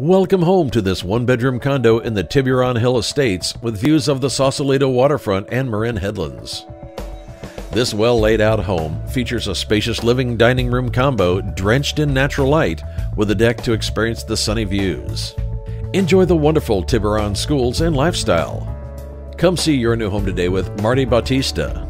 Welcome home to this one bedroom condo in the Tiburon Hill Estates with views of the Sausalito waterfront and Marin Headlands. This well laid out home features a spacious living dining room combo drenched in natural light with a deck to experience the sunny views. Enjoy the wonderful Tiburon schools and lifestyle. Come see your new home today with Marty Bautista.